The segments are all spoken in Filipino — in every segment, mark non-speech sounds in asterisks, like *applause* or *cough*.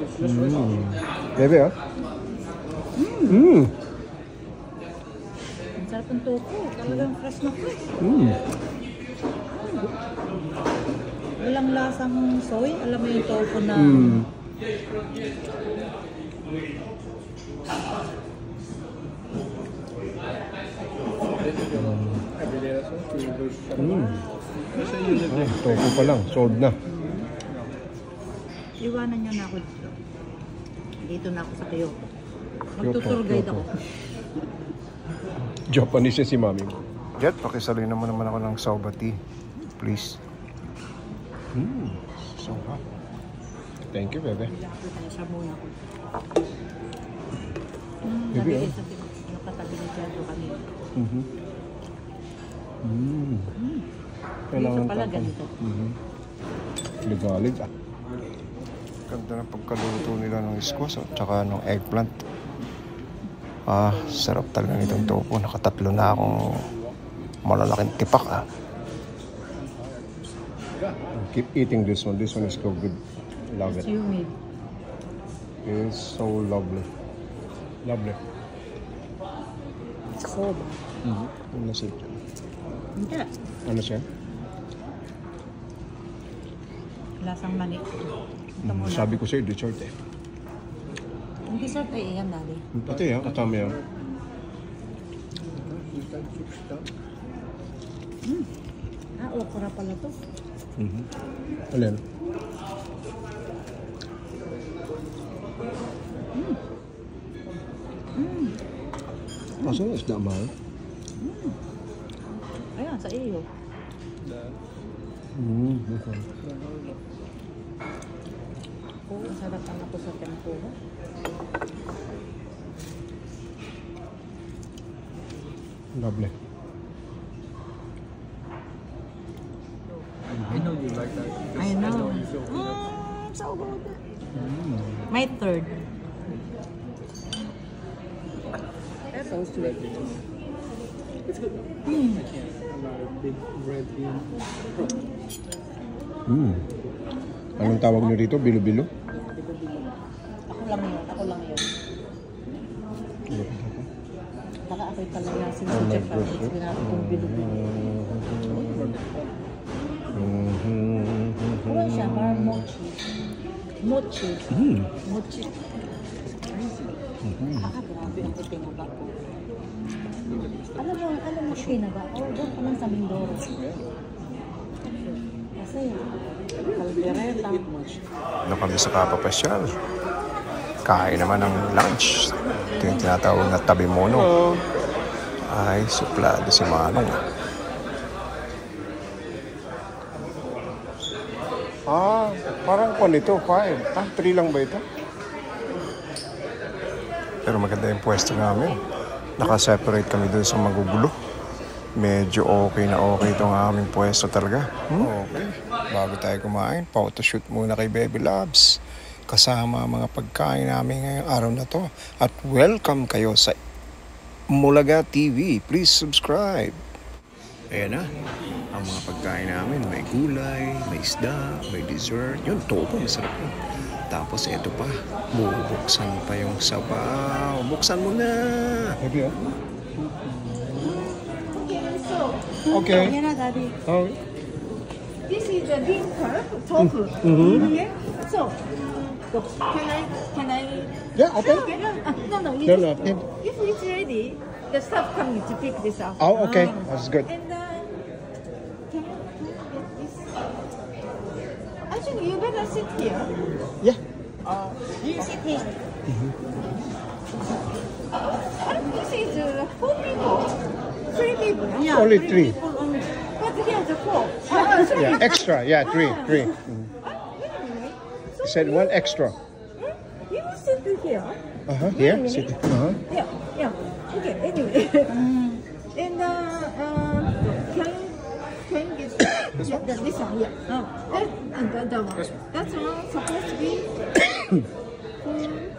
Mm. Bebe, ah? Mm. Ang sarap ng tofu. Talagang fresh na fresh. Mm. Walang lasang soy. Alam mo yung tofu na... Mm. Mm. Ay, tofu pa lang. Sold na. Iwanan niyo na ako dito. Dito na ako sa Kyoto. Magtutour guide ako. *laughs* Japanese yan si mami mo. Jet, pakisaloy naman naman ako ng soba tea. Please. Mm. Soba. Thank you, bebe. Siya muna ako. Mm, Baby, sabi ah. sa Pinas, nakatabi ni Jado kanina. Mm-hmm. Mm. Dito pala tapan. ganito. Mhm. Ligalig ah. Ganda ng pagkaluto nila ng squash at saka ng eggplant. Ah, sarap talaga nitong tofu. Nakatatlo na akong malalaking tipak ah. Keep eating this one. This one is so good. Love It's it. It's so lovely. Lovely. Soba. Mm-hmm. Ano siya? Hindi. Ano siya? Lasang mani. Ito muna. Sabi ko sa'yo, dessert eh. Hindi sa ay yan dali. Pati ah, kasama yan. Ah, okra pala to. Mhm. Alin? Kaso is na mahal. Ayan, sa iyo. Mm, okay. Ang sarap ang ako sa tempura. Lovely. I know you like that. I know. Mm, so good. My third. So sweet. It's good. Mm. I can't. I'm not a big red bean. Mm. Anong tawag niyo dito? Bilo-bilo? Ako lang yun. Ako lang yun. Palayasin sa Japan. It's ginagawa kong bilo-bilo. Ano siya? Parang mochi. Mochi. Mm. Mochi. Ah, grabe ang itinaba ko. Alam mo, alam mo itinaba ko. Doon ka lang sa Mindoro. Kasi. Ano kami sa kapapasyal? Kain naman ng lunch. Ito yung tinatawag na tabi mono. Ay, suplado si Manong. Ah, parang kung ito, 5. Ah, 3 lang ba ito? Pero maganda yung pwesto namin. Naka-separate kami dun sa magugulo. Medyo okay na okay itong aming pwesto talaga. Hmm? Okay. Bago tayo kumain, photoshoot muna kay Baby Loves. Kasama mga pagkain namin ngayong araw na to. At welcome kayo sa Mulaga TV. Please subscribe. Ayan na. Ang mga pagkain namin, may gulay, may isda, may dessert. Yun, topo, masarap yun. Tapos ito pa, bubuksan pa yung sabaw. Buksan mo na! Maybe, ah. Okay. Yan na, Daddy. Oh, This is the bean curd, tofu. Mhm. Okay? So, look, can I, can I? yeah, okay. Okay, no, uh, no, no. You No, just, no. If it's ready, the staff coming to pick this up. Oh, okay. That's good. And uh, can I, can I get this? Actually, you better sit here. Yeah. Uh, you sit here. Uh, this is uh, four people. Three people. Yeah, Only three. people only. But here's the four. Yeah, extra. Yeah, three, three. Mm. Uh, said one extra. Hmm? You sit here. Uh-huh. Here. Sit. Uh-huh. Yeah, yeah. Okay, anyway. and uh, uh, can can you get yeah, the, this one? Yeah. Oh, that, and the, the one. That's one supposed to be full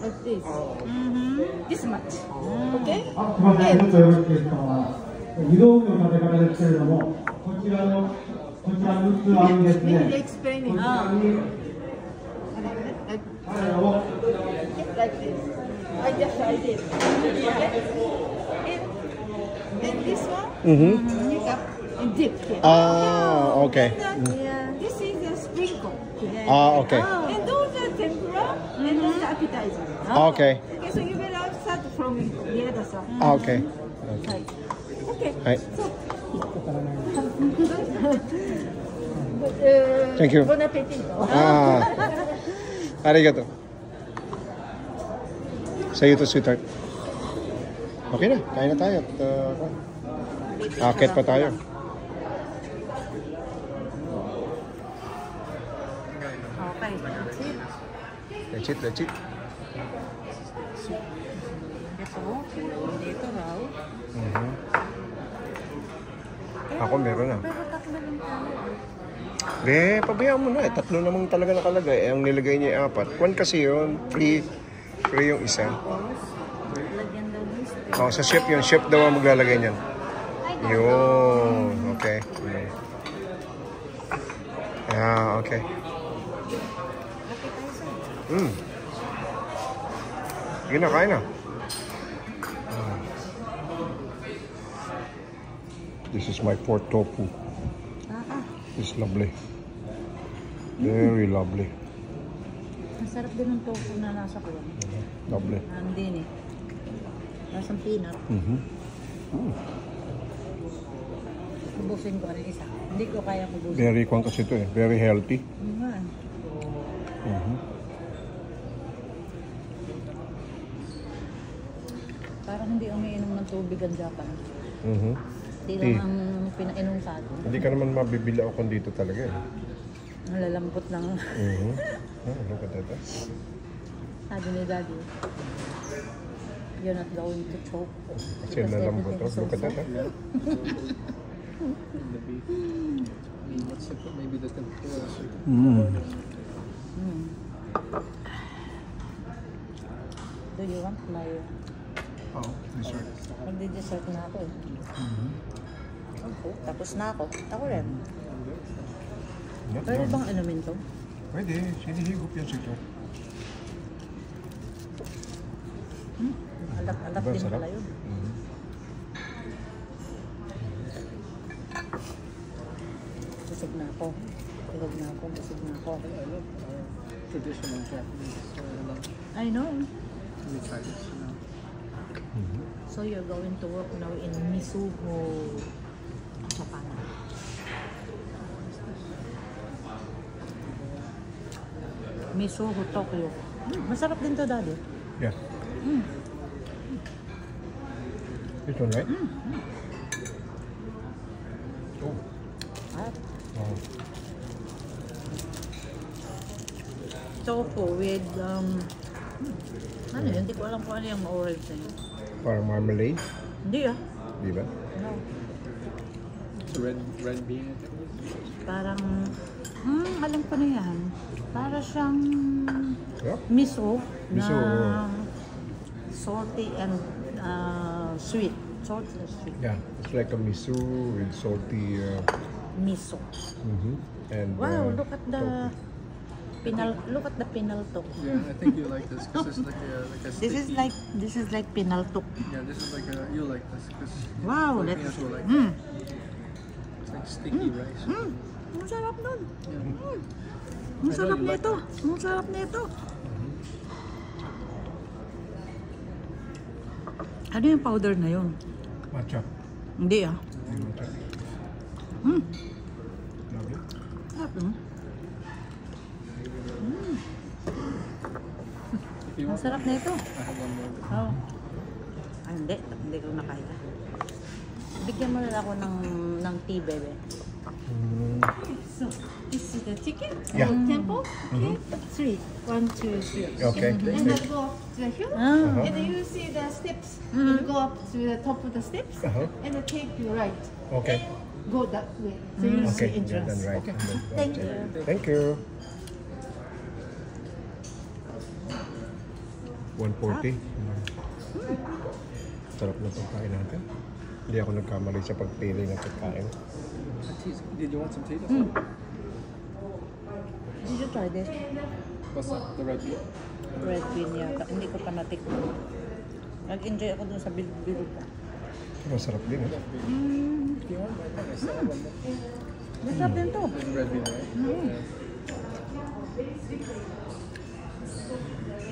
like this. This much. Okay. すみません、ちょっとよろしいですか。移動の食べ方ですけれども、こちらの、こちらの器にです Let me ね、 explain it. like this. I just I did. Okay? And then this one, mm -hmm. pick up dip here. Ah, okay. This is a sprinkle. Yeah. Ah, okay. And those are tempura mm -hmm. and the appetizer. Ah, okay. Okay, so you will start from the other side. Mm -hmm. Okay. Okay. Okay. Right. So, but, uh, Thank you. Bon appetit. Ah. *laughs* Arigato. Sa'yo to, sweetheart. Okay na, kain na tayo. At, uh, akit pa tayo. Okay, that's it. That's it, that's it. Ito, dito raw. Ako meron na. Be, pabayaan mo na eh. Tatlo namang talaga nakalagay. Eh, ang nilagay niya ay apat. Kwan kasi yun, free. Free yung isa. Oh, sa chef yun. Chef daw ang maglalagay niyan. Yun. Okay. Ah, okay. Mm. Sige na, kain na. Ah. This is my pork tofu. It's lovely. Very lovely. Masarap din ng tofu na nasa ko yan. Lovely. Nandin eh. Nasang peanut. Mhm. Ubusin ko ng isa. Hindi ko kaya ubusin. Very kwan kasi ito eh. Very healthy. Ano nga eh. Mhm. Parang hindi umiinom ng tubig ang Japan. Mhm. Hindi Tea. lang ang pinainom sa atin. Hindi ka naman mabibili ako dito talaga eh. Ang lalambot ng Mhm. Oh, look at that. sabi ni Daddy. You're not going to choke. Kasi nalambot. everything is Oh, look at so that. soft. ah. And the beef. I mean, what's the, maybe the tempura. Mm. Mm. Do you want my... Oh, dessert. Magdi-dessert na ako eh. Oh, tapos na ako. Ako rin. Not Pwede bang inumin to? Pwede. Sinihigop yan si Tor. Alak-alak Diba, din pala yun. Mhm. Busog na ako. Tulog na ako. Busog na ako. Traditional Japanese uh. I know. We try this now. So you're going to work now in Misuho, Japan. Misuho, Tokyo. Mm, masarap din to, Daddy. Yeah. This one, right? Oh. At oh. tofu with, um, ano yun? Hindi ko alam kung ano yung orange na yun. Parang marmalade. Hindi ah. Di ba? No. It's red, red bean, I think. Parang, hmm, alam ko na yan. Para siyang Yeah. miso, Miso, na salty and uh, sweet. Salty and sweet. Yeah. It's like a miso with salty. Uh, Miso. mhm. And Wow, uh, look at the tofu. pinal look at the pinaltok. Yeah, I think you like this because it's like a like a sticky. *laughs* This is like this is like pinaltok. Yeah, this is like a you like this because Wow, will like mm, it's like sticky rice. mm, ang sarap nun. Yeah. Mm, ang sarap nito. Ang sarap nito. Ano yung powder na yun? Matcha. Hindi ah. Matcha. Mm, Love it. sarap mm. If you Ang sarap more. Oh. Ah, hindi. Hindi ko na kaya. Bigyan mo na ako ng, ng tea, bebe. Mm. So this is the chicken. Yeah. So temple. Okay. Three. One, two, three. Okay. And then go up to the hill. Ah. Uh-huh. And then you see the steps. Mhm. You go up to the top of the steps. Uh-huh. And then take your right. Okay. And go that way. So you Okay. see Yeah, entrance. done right. Thank you. Thank you. 140. Sarap na pagkain natin. Hindi ako nagkamali sa pagpili ng pagkain. Tea- Did you want some tea? Mm. Did you try this? What's that? The red bean. Red bean yata. Hindi ko pa natikman. Nag-enjoy ako dun sa bilog-bilog. Masarap din eh. One more. Masarap din to. Red bean, right?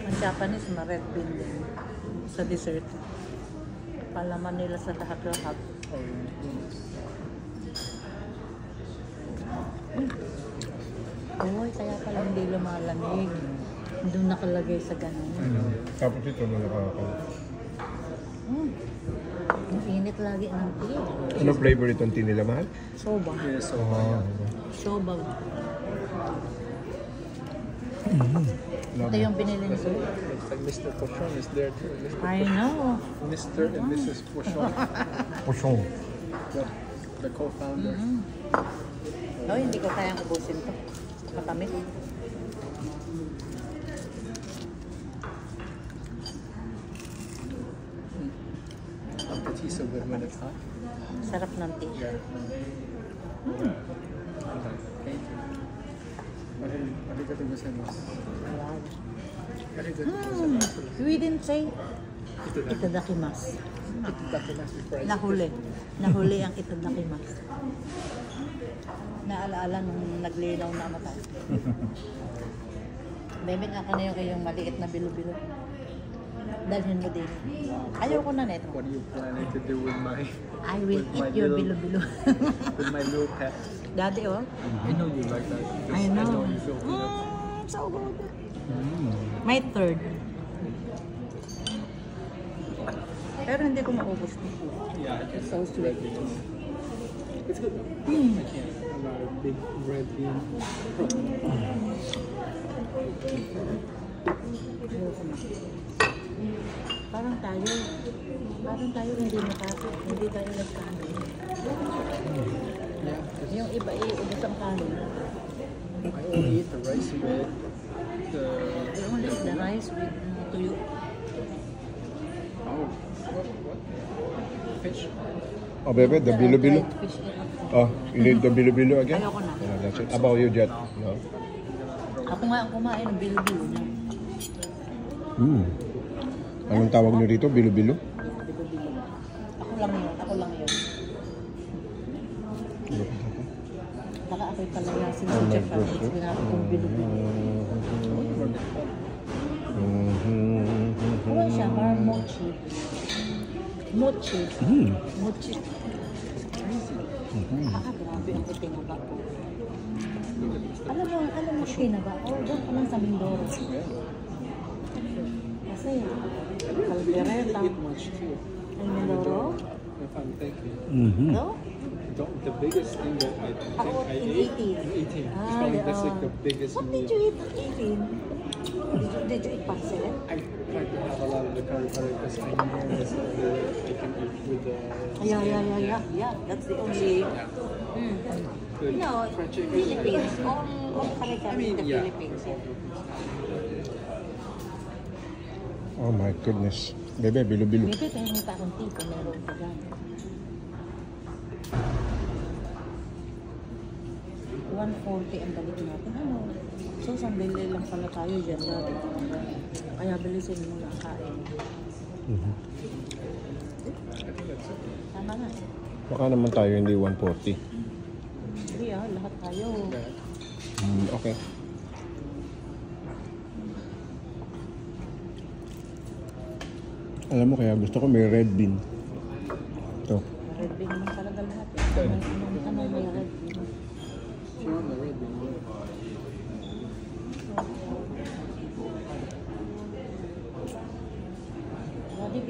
Ang Japanese, ma-red bean din. Sa dessert. Palaman nila sa lahat-lahat. Oh, yeah. Uy, kaya pala hindi lumalamig. Doon nakalagay sa ganun. Tapos ito na nakakal. Mm. Ang init lagi ng tea. Ano flavor itong tea nila, mahal? Soba. Yeah, so Ah, Soba. Ito yung binili ni Sue. it's like Mr. Pochon is there too. Mr. I know. Mr. and Mrs. Pochon, *laughs* Pusyong. the, the co-founder. Oh, hindi ko kayang ubusin to. Matamis. The tea's so good when it's hot. Sarap ng tea. Yeah. Okay, Thank you. Ari- Arigatou gozaimasu. Wow. Arigatou Mm. gozaimasu. We didn't say Itadakimasu. itadakimasu. Nahuli. Nahuli ang itadakimasu. Naalaala nung naglinaw na mata. *laughs* Bebeng ako na yung kayong maliit na bilo-bilo. Dalhin mo din. Ayaw ko na neto. What are you planning to do with my I will with eat your bilo-bilo. *laughs* with my little pet? Daddy, oh. I know you like that. I know. you feel peanuts. Mm, so good. My third. Pero hindi ko maubos. Yeah, I can So sweet. It's good. Mm. I can't. I'm not a big red bean. Parang tayo, parang tayo hindi nakaka, hindi tayo nagkanin. Yeah. Yung iba iubos ang kanin. I only eat the rice with the. I only eat the rice with tuyo. Oh, what? What? Fish? Oh, bebe, the bilo-bilo. Oh, you need the *laughs* bilo-bilo again? Ayoko na. Yeah, that's it. About you, Jet. No? Ako nga ang kumain ng bilo-bilo niya. Mm. Anong tawag nyo rito? Bilo-bilo? Ako lang yun. Ako lang yun. Baka ako'y palayasin Oh sa gosh. Sinabi kong bilo-bilo. Mm-hmm. Siya? Parang mochi. Mochi. Mm. Mochi. Ah, grabe ang itinaba ko. Alam mo, alam mo tinaba ko? Doon ka lang sa Mindoro. Kasi, too. Ang Mindoro? If I'm thinking. Mm-hmm. No? The, biggest thing that I think I ate 18. in 18. Ah, Probably that's like yeah. the biggest What meal. did you eat at 18? Did you, did you eat pancit? I tried to have a lot of the curry curry because I know it's the I can eat with the. Yeah, yeah, yeah, yeah. Yeah, that's the only... Yeah. Mm. You know. Philippines, all, all I mean, the yeah. Philippines. Oh my goodness. Bebe, bilo-bilo. Maybe pengen pa akong tito, meron pa dyan. 140 ang balik natin. Ano? So, sandali lang pala tayo dyan dati. Kaya bilisin mo lang kain. Mhm. It. Tama na. Baka naman tayo hindi 140. Hindi ah, lahat tayo. Mm, okay. Alam mo kaya gusto ko may red bean.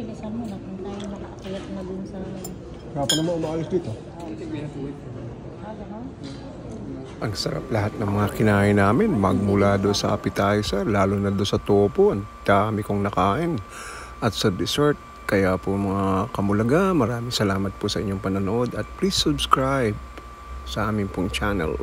Bilisan mo na kung tayo makaakyat na dun sa... Kaya pa naman umaalis dito. Ang sarap lahat ng mga kinain namin. Magmula do sa appetizer, lalo na do sa topo. Ang dami kong nakain. At sa dessert. Kaya po mga kamulaga, maraming salamat po sa inyong panonood. At please subscribe sa aming pong channel.